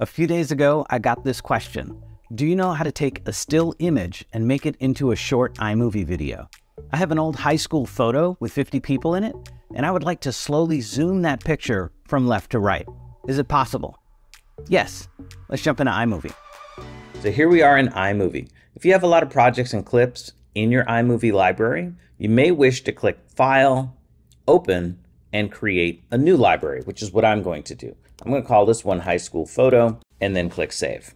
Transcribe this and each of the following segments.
A few days ago, I got this question. Do you know how to take a still image and make it into a short iMovie video? I have an old high school photo with 50 people in it, and I would like to slowly zoom that picture from left to right. Is it possible? Yes. Let's jump into iMovie. So here we are in iMovie. If you have a lot of projects and clips in your iMovie library, you may wish to click File, Open, and create a new library, which is what I'm going to do. I'm going to call this one High School Photo, and then click Save.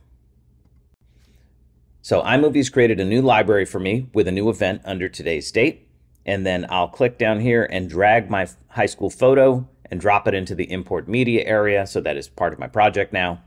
So iMovie's created a new library for me with a new event under today's date. And then I'll click down here and drag my high school photo and drop it into the import media area. So that is part of my project now.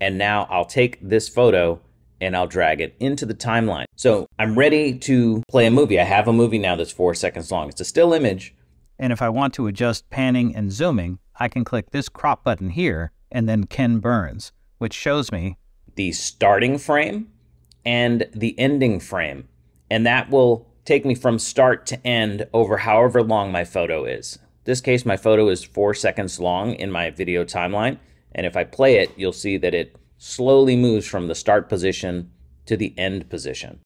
And now I'll take this photo and I'll drag it into the timeline. So I'm ready to play a movie. I have a movie now that's four seconds long. It's a still image. And if I want to adjust panning and zooming, I can click this crop button here and then Ken Burns, which shows me the starting frame and the ending frame. And that will take me from start to end over however long my photo is. This case, my photo is four seconds long in my video timeline. And if I play it, you'll see that it slowly moves from the start position to the end position.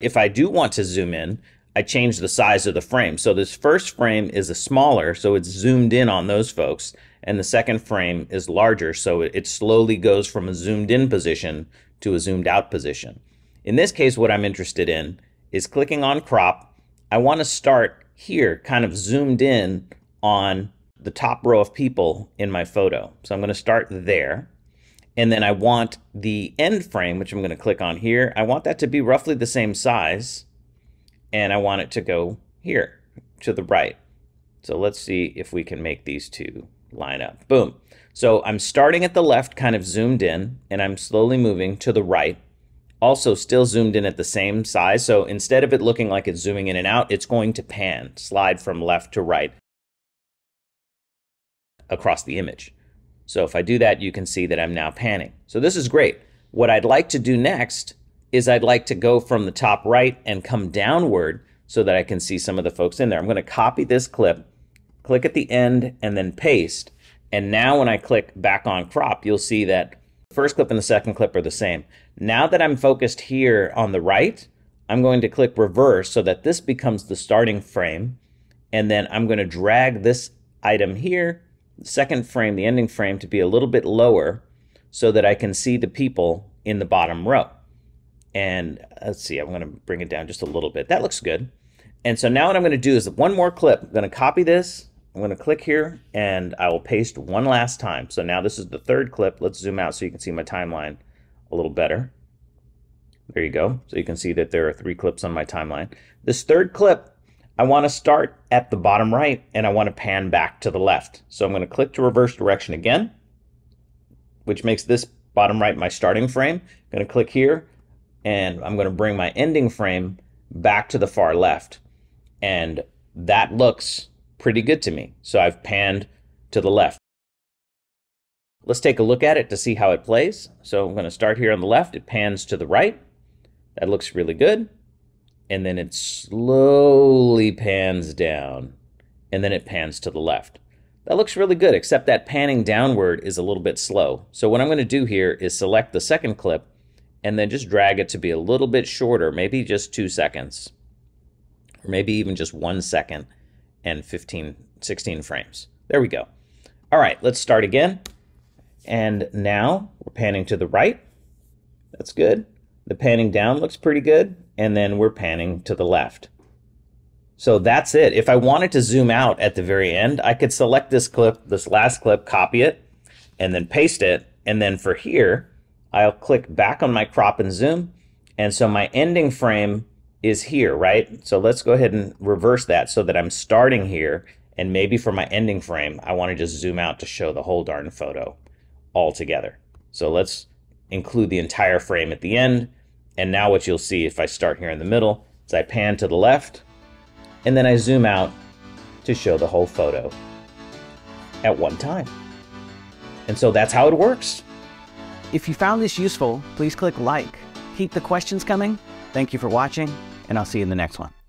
If I do want to zoom in, I change the size of the frame. So this first frame is a smaller, so it's zoomed in on those folks. And the second frame is larger, so it slowly goes from a zoomed in position to a zoomed out position. In this case, what I'm interested in is clicking on crop. I want to start here, kind of zoomed in on the top row of people in my photo. So I'm going to start there. And then I want the end frame, which I'm going to click on here. I want that to be roughly the same size. And I want it to go here to the right. So let's see if we can make these two line up. Boom. So I'm starting at the left, kind of zoomed in, and I'm slowly moving to the right. Also still zoomed in at the same size. So instead of it looking like it's zooming in and out, it's going to pan, slide from left to right across the image. So if I do that, you can see that I'm now panning. So this is great. What I'd like to do next is I'd like to go from the top right and come downward so that I can see some of the folks in there. I'm going to copy this clip, click at the end, and then paste. And now when I click back on crop, you'll see that the first clip and the second clip are the same. Now that I'm focused here on the right, I'm going to click reverse so that this becomes the starting frame. And then I'm going to drag this item here, the second frame, the ending frame, to be a little bit lower so that I can see the people in the bottom row. And uh, let's see, I'm going to bring it down just a little bit. That looks good. And so now what I'm going to do is one more clip. I'm going to copy this I'm going to click here and I will paste one last time. So now this is the third clip. Let's zoom out so you can see my timeline a little better. There you go. So you can see that there are three clips on my timeline. This third clip, I want to start at the bottom right and I want to pan back to the left. So I'm going to click to reverse direction again, which makes this bottom right my starting frame. I'm going to click here and I'm going to bring my ending frame back to the far left. And that looks pretty good to me. So I've panned to the left. Let's take a look at it to see how it plays. So I'm going to start here on the left. It pans to the right. That looks really good. And then it slowly pans down. And then it pans to the left. That looks really good, except that panning downward is a little bit slow. So what I'm going to do here is select the second clip and then just drag it to be a little bit shorter, maybe just two seconds, or maybe even just one second and 15, 16 frames. There we go. All right, let's start again. And now we're panning to the right. That's good. The panning down looks pretty good. And then we're panning to the left. So that's it. If I wanted to zoom out at the very end, I could select this clip, this last clip, copy it, and then paste it. And then for here, I'll click back on my crop and zoom. And so my ending frame is here, right? So let's go ahead and reverse that so that I'm starting here and maybe for my ending frame, I want to just zoom out to show the whole darn photo all together. So let's include the entire frame at the end. And now what you'll see if I start here in the middle is I pan to the left and then I zoom out to show the whole photo at one time. And so that's how it works. If you found this useful, please click like. Keep the questions coming. Thank you for watching and I'll see you in the next one.